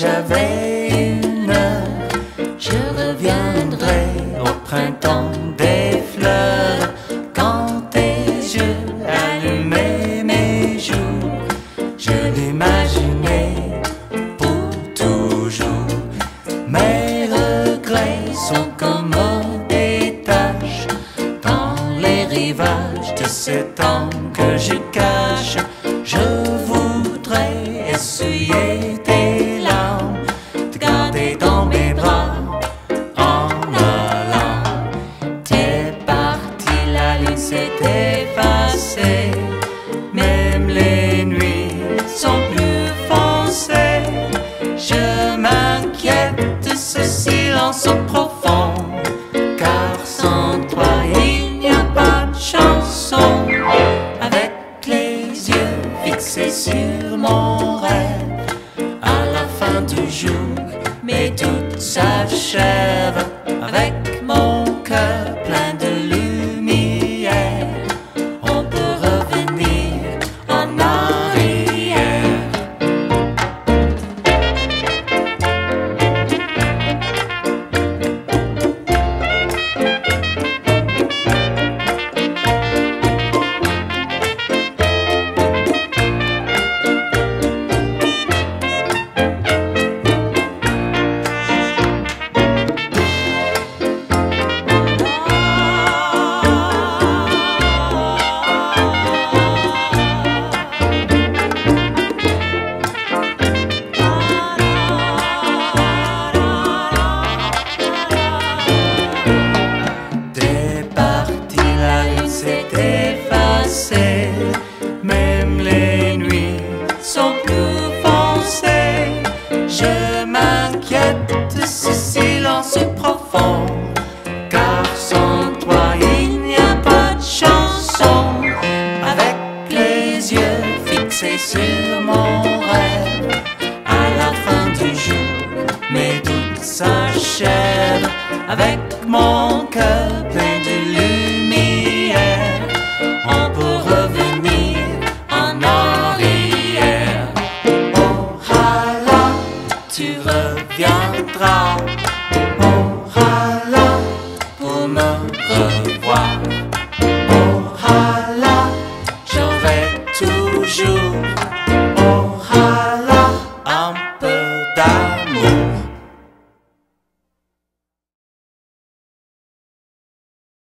j'avais une heure, je reviendrai au printemps des fleurs quand tes yeux allumaient mes jours. Je l'imaginais pour toujours. Mes regrets sont comme des taches dans les rivages de cet temps que je cache. Essuyer tes larmes, te garder dans mes bras en allant. T'es parti, la lune s'est effacée, même les nuits sont plus foncées. Je m'inquiète de ce silence profond, car sans toi il n'y a pas de chanson. Avec les yeux fixés sur mon rêve, la fin du jour, m'inquiète ce silence profond, car sans toi il n'y a pas de chanson. Avec les yeux fixés sur mon rêve, à la fin du jour, mes doutes s'achèvent. Avec mon cœur plein tu reviendras au Rala pour me revoir. Au Rala, j'aurai toujours.